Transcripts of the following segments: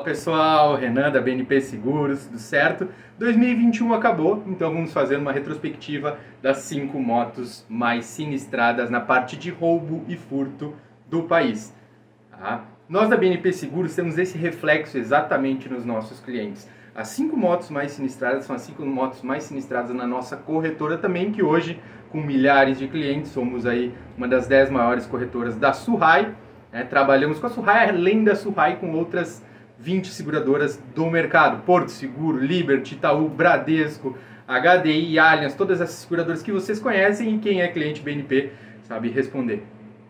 Olá pessoal, Renan da BNP Seguros, tudo certo? 2021 acabou, então vamos fazer uma retrospectiva das cinco motos mais sinistradas na parte de roubo e furto do país. Tá? Nós da BNP Seguros temos esse reflexo exatamente nos nossos clientes. As cinco motos mais sinistradas são as cinco motos mais sinistradas na nossa corretora também, que hoje, com milhares de clientes, somos aí uma das dez maiores corretoras da Surrai. Né? Trabalhamos com a Surrai, além da Surrai, com outras 20 seguradoras do mercado. Porto Seguro, Liberty, Itaú, Bradesco, HDI, Allianz, todas essas seguradoras que vocês conhecem e quem é cliente BNP sabe responder.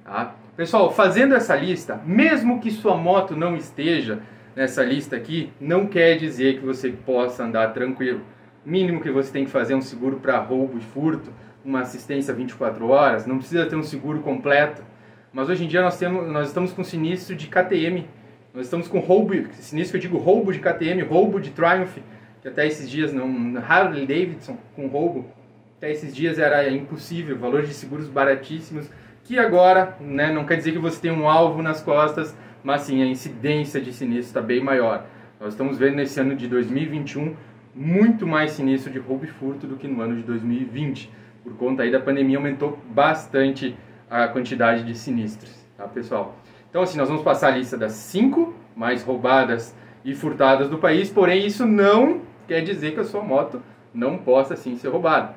Tá? Pessoal, fazendo essa lista, mesmo que sua moto não esteja nessa lista aqui, não quer dizer que você possa andar tranquilo. O mínimo que você tem que fazer é um seguro para roubo e furto, uma assistência 24 horas, não precisa ter um seguro completo. Mas hoje em dia nós, temos, nós estamos com sinistro de KTM nós estamos com roubo, sinistro que eu digo roubo de KTM, roubo de Triumph, que até esses dias não. Harley Davidson com roubo, até esses dias era impossível, valores de seguros baratíssimos, que agora né, não quer dizer que você tem um alvo nas costas, mas sim a incidência de sinistro está bem maior. Nós estamos vendo nesse ano de 2021 muito mais sinistro de roubo e furto do que no ano de 2020. Por conta aí da pandemia aumentou bastante a quantidade de sinistros, tá pessoal? Então, assim, nós vamos passar a lista das cinco mais roubadas e furtadas do país, porém isso não quer dizer que a sua moto não possa sim ser roubada.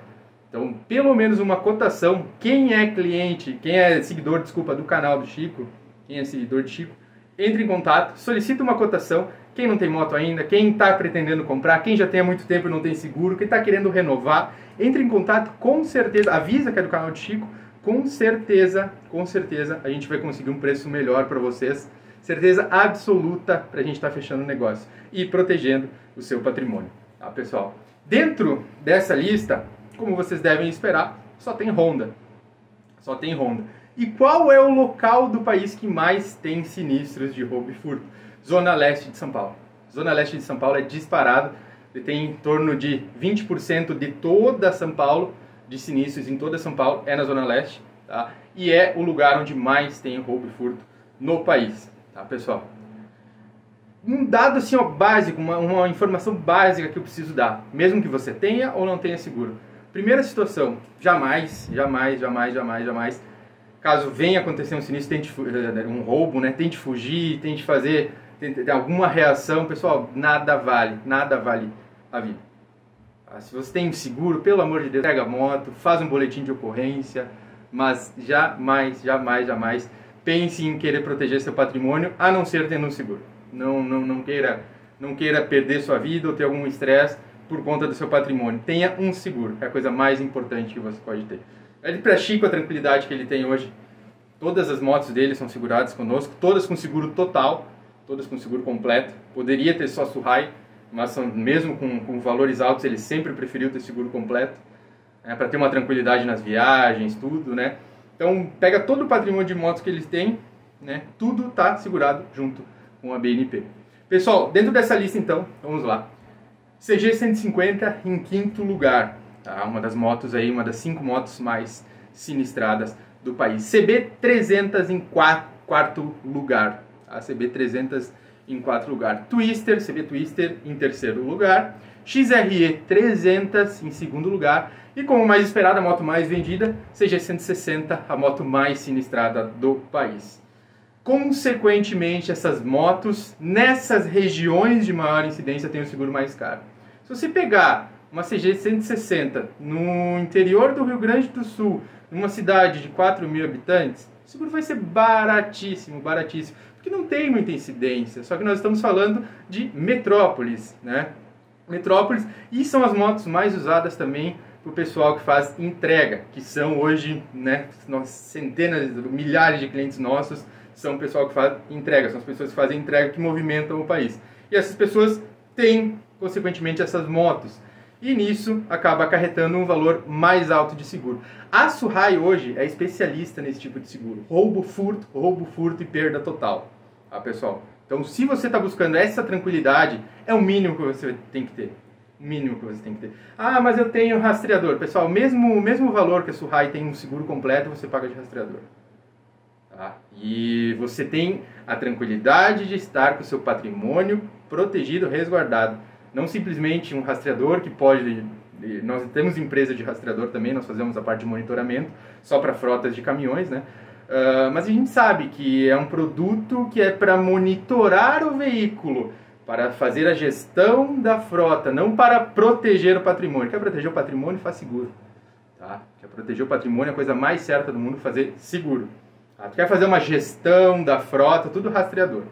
Então, pelo menos uma cotação, quem é cliente, quem é seguidor, desculpa, do canal do Chico, quem é seguidor de Chico, entre em contato, solicita uma cotação, quem não tem moto ainda, quem está pretendendo comprar, quem já tem há muito tempo e não tem seguro, quem está querendo renovar, entre em contato com certeza, avisa que é do canal de Chico, com certeza, com certeza, a gente vai conseguir um preço melhor para vocês. Certeza absoluta para a gente estar tá fechando o negócio e protegendo o seu patrimônio. Tá, pessoal? Dentro dessa lista, como vocês devem esperar, só tem Honda. Só tem Honda. E qual é o local do país que mais tem sinistros de roubo e furto? Zona Leste de São Paulo. Zona Leste de São Paulo é disparado, tem em torno de 20% de toda São Paulo de sinistros em toda São Paulo é na Zona Leste, tá? E é o lugar onde mais tem roubo e furto no país, tá, pessoal? Um dado assim, ó, básico, uma, uma informação básica que eu preciso dar, mesmo que você tenha ou não tenha seguro. Primeira situação, jamais, jamais, jamais, jamais, jamais, caso venha acontecer um sinistro, tente eh, um roubo, né? Tente fugir, tente fazer tente, alguma reação, pessoal, nada vale, nada vale a vida. Ah, se você tem um seguro, pelo amor de Deus, pega a moto, faz um boletim de ocorrência, mas jamais, jamais, jamais pense em querer proteger seu patrimônio, a não ser tendo um seguro. Não, não, não queira, não queira perder sua vida ou ter algum estresse por conta do seu patrimônio. Tenha um seguro, é a coisa mais importante que você pode ter. Ele para Chico a tranquilidade que ele tem hoje. Todas as motos dele são seguradas conosco, todas com seguro total, todas com seguro completo. Poderia ter só Surrai, mas mesmo com, com valores altos, ele sempre preferiu ter seguro completo, né, para ter uma tranquilidade nas viagens, tudo, né? Então, pega todo o patrimônio de motos que eles têm, né? Tudo está segurado junto com a BNP. Pessoal, dentro dessa lista, então, vamos lá. CG 150 em quinto lugar, tá? Uma das motos aí, uma das cinco motos mais sinistradas do país. CB 300 em quarto lugar, a CB 300 em quarto lugar. Twister, CB Twister em terceiro lugar. XRE 300 em segundo lugar. E como mais esperado, a moto mais vendida, CG 160, a moto mais sinistrada do país. Consequentemente, essas motos, nessas regiões de maior incidência, têm o seguro mais caro. Se você pegar uma CG 160 no interior do Rio Grande do Sul, numa cidade de 4 mil habitantes, o seguro vai ser baratíssimo, baratíssimo que não tem muita incidência. Só que nós estamos falando de metrópoles, né? Metrópoles e são as motos mais usadas também para o pessoal que faz entrega, que são hoje, né, centenas, milhares de clientes nossos são o pessoal que faz entrega, são as pessoas que fazem entrega que movimentam o país. E essas pessoas têm, consequentemente, essas motos e nisso acaba acarretando um valor mais alto de seguro. A Surrai hoje é especialista nesse tipo de seguro. Roubo, furto, roubo, furto e perda total. Tá, pessoal? Então, se você está buscando essa tranquilidade, é o mínimo que você tem que ter. O mínimo que você tem que ter. Ah, mas eu tenho rastreador. Pessoal, mesmo o mesmo valor que a Surrai tem um seguro completo, você paga de rastreador. Tá? E você tem a tranquilidade de estar com o seu patrimônio protegido, resguardado. Não simplesmente um rastreador que pode. Nós temos empresa de rastreador também, nós fazemos a parte de monitoramento só para frotas de caminhões, né? Uh, mas a gente sabe que é um produto que é para monitorar o veículo, para fazer a gestão da frota, não para proteger o patrimônio. Quer proteger o patrimônio? Faz seguro. Tá? Quer proteger o patrimônio, é a coisa mais certa do mundo fazer seguro. Tá? Quer fazer uma gestão da frota, tudo rastreador.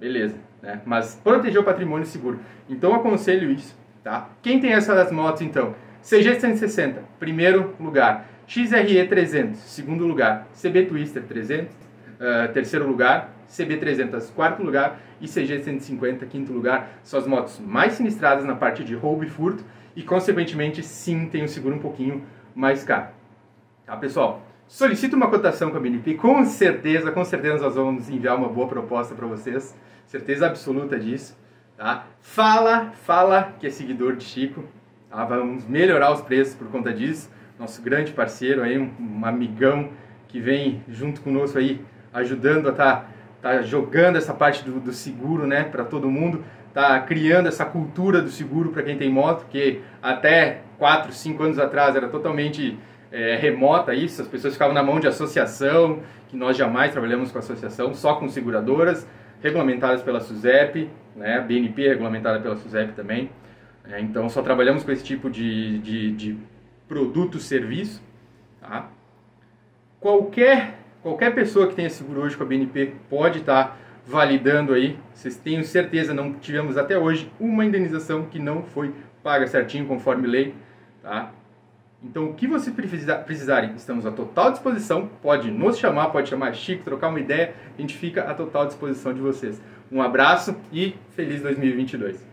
Beleza. Né? Mas proteger o patrimônio seguro. Então aconselho isso. Tá? Quem tem essas motos então? CG 160, primeiro lugar. XRE 300, segundo lugar. CB Twister 300, uh, terceiro lugar. CB 300, quarto lugar. E CG 150, quinto lugar. São as motos mais sinistradas na parte de roubo e furto. E consequentemente, sim, tem um seguro um pouquinho mais caro. Tá, pessoal? Solicita uma cotação com a BNP, com certeza, com certeza nós vamos enviar uma boa proposta para vocês, certeza absoluta disso, tá? Fala, fala que é seguidor de Chico, tá? Vamos melhorar os preços por conta disso, nosso grande parceiro aí, um, um amigão que vem junto conosco aí, ajudando a tá, tá jogando essa parte do, do seguro, né, para todo mundo, tá criando essa cultura do seguro para quem tem moto, que até 4, 5 anos atrás era totalmente é, remota isso, as pessoas ficavam na mão de associação, que nós jamais trabalhamos com associação, só com seguradoras, regulamentadas pela SUSEP, né, BNP regulamentada pela SUSEP também. É, então só trabalhamos com esse tipo de, de, de produto, serviço. Tá? Qualquer, qualquer pessoa que tenha seguro hoje com a BNP pode estar tá validando aí. Vocês tenho certeza, não tivemos até hoje uma indenização que não foi paga certinho conforme lei. Tá? Então, o que você precisarem, estamos à total disposição. Pode nos chamar, pode chamar Chico, trocar uma ideia. A gente fica à total disposição de vocês. Um abraço e feliz 2022.